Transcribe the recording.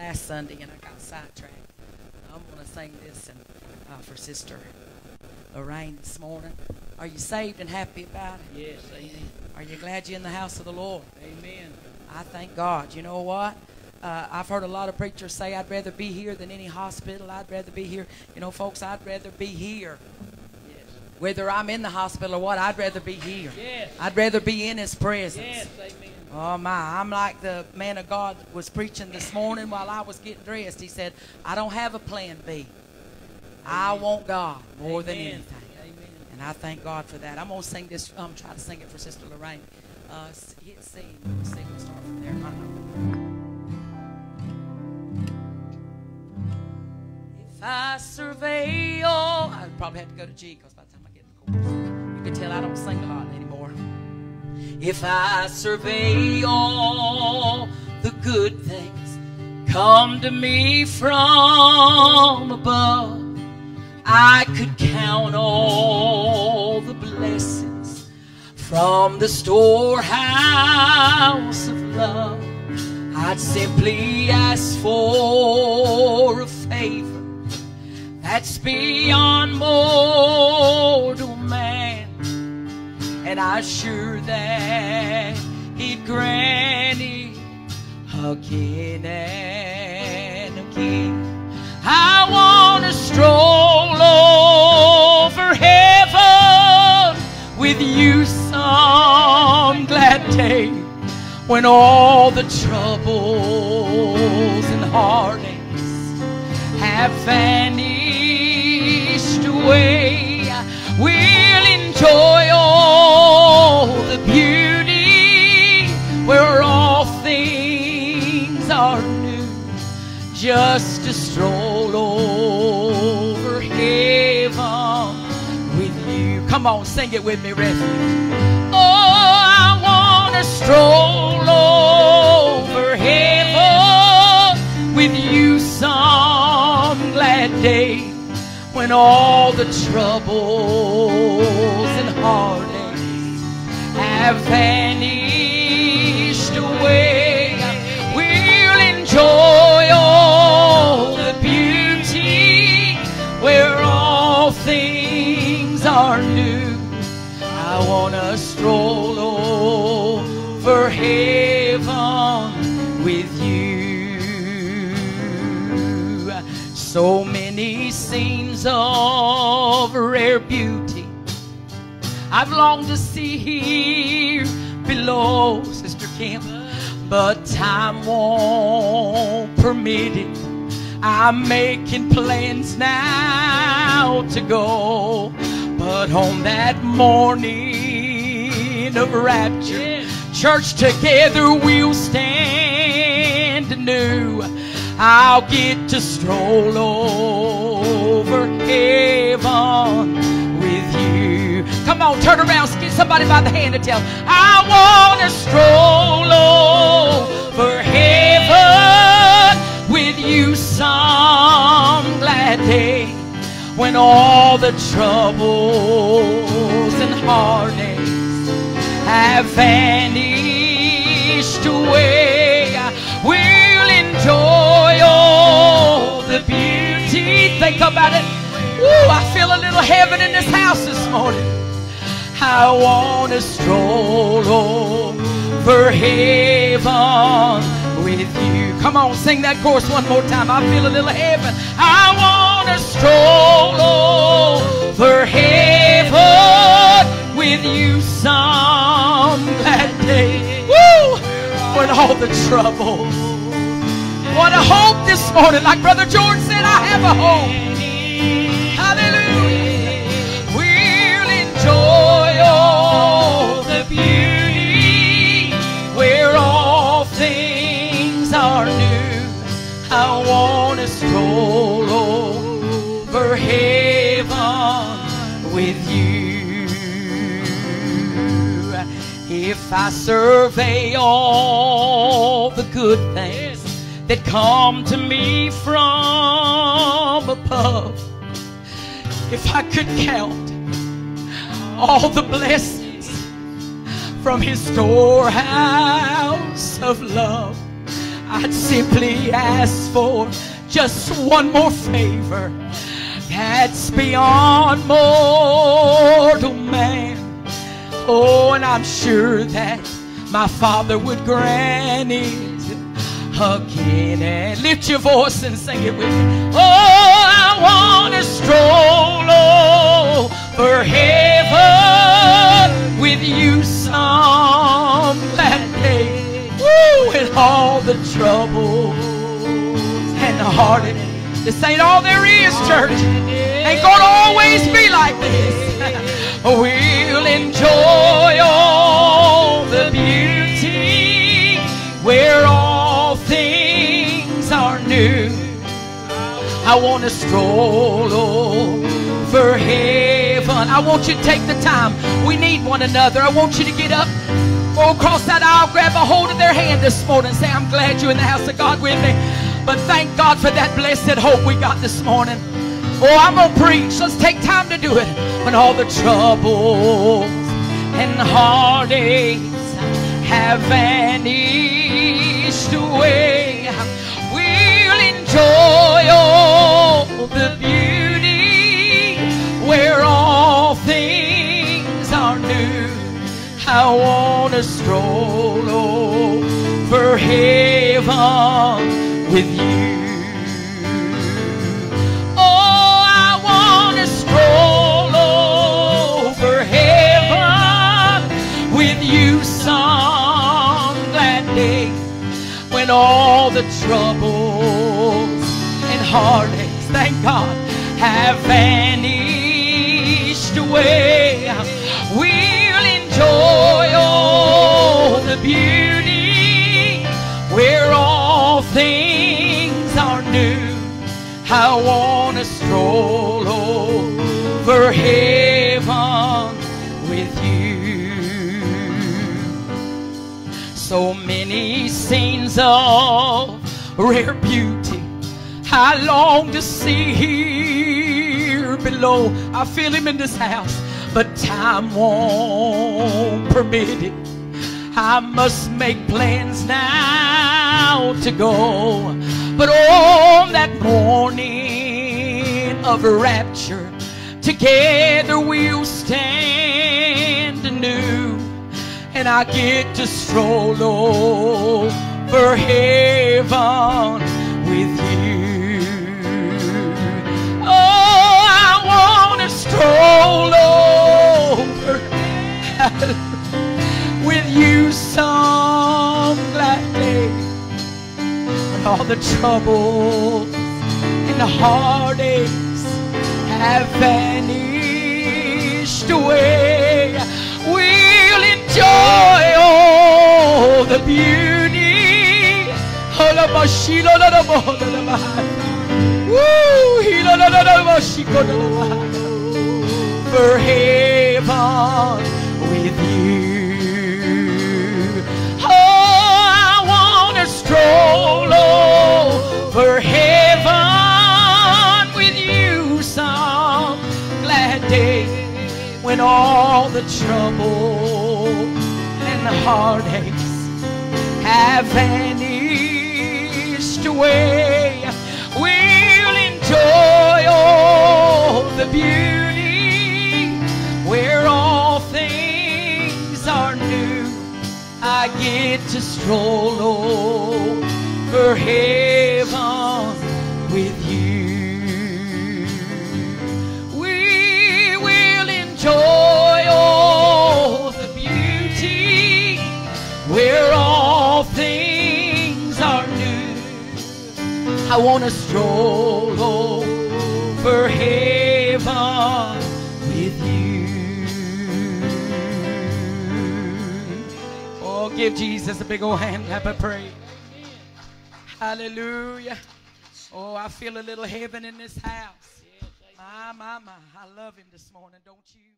last Sunday and I got sidetracked. I'm going to sing this and, uh, for Sister Lorraine this morning. Are you saved and happy about it? Yes, amen. Are you glad you're in the house of the Lord? Amen. I thank God. You know what? Uh, I've heard a lot of preachers say, I'd rather be here than any hospital. I'd rather be here. You know, folks, I'd rather be here. Yes. Whether I'm in the hospital or what, I'd rather be here. Yes. I'd rather be in His presence. Yes, amen. Oh my, I'm like the man of God was preaching this morning while I was getting dressed. He said, I don't have a plan B. I want God more than anything. Amen. And I thank God for that. I'm going to sing this, um, try to sing it for Sister Lorraine. Uh, hit C. We'll see, we'll start from there. Uh-huh. If I survey all, I probably have to go to G because by the time I get the chorus, you can tell I don't sing a lot anymore. If I survey all the good things come to me from above, I could count all the blessings from the storehouse of love. I'd simply ask for a favor that's beyond mortal And I'm sure that he'd grant it again and again. I want to stroll over heaven with you some glad day when all the troubles and heartaches have vanished away. We'll enjoy all Just to stroll over heaven with you. Come on, sing it with me, refuge. Oh, I want to stroll over heaven with you some glad day when all the troubles and heartaches have vanished things are new. I want to stroll over heaven with you. So many scenes of rare beauty I've longed to see here below, Sister Kim, but time won't permit it. I'm making plans now to go, but on that morning of rapture, church together we'll stand anew. I'll get to stroll over heaven with you. Come on, turn around, get somebody by the hand and tell, I want to stroll over heaven you some glad day when all the troubles and heartaches have vanished away. We'll enjoy all the beauty. Think about it. Woo, I feel a little heaven in this house this morning. I want to stroll over heaven with you. Come on, sing that chorus one more time. I feel a little heaven. I want to stroll over heaven with you some glad day. Woo! When all the troubles. What a hope this morning. Like Brother George said, I have a hope. If I survey all the good things that come to me from above, if I could count all the blessings from his storehouse of love, I'd simply ask for just one more favor that's beyond mortal. Oh, and I'm sure that my Father would grant it again. And lift your voice and sing it with me. Oh, I want to stroll over heaven with you some that day. Woo! And all the troubles and the heartache. This ain't all there is, church. Ain't gonna always be like this. we'll enjoy I want to stroll over heaven. I want you to take the time. We need one another. I want you to get up, oh, go across that aisle, grab a hold of their hand this morning, say, I'm glad you're in the house of God with me. But thank God for that blessed hope we got this morning. Oh, I'm going to preach. Let's take time to do it. When all the troubles and heartaches have vanished away, glad day when all the troubles and heartaches, thank God, have vanished away. We'll I want to stroll over heaven with you. So many scenes of rare beauty I long to see here below. I feel him in this house, but time won't permit it. I must make plans now to go. But oh, on that morning of rapture, together we'll stand anew. And I get to stroll over heaven with you. The troubles and the heartaches have vanished away. We'll enjoy all the beauty. For heaven with you. The trouble and the heartaches have vanished away. We'll enjoy all the beauty where all things are new. I get to stroll over heaven I want to stroll over heaven with you. Oh, give Jesus a big old hand clap of praise. Hallelujah. Oh, I feel a little heaven in this house. My, my, my. I love him this morning, don't you?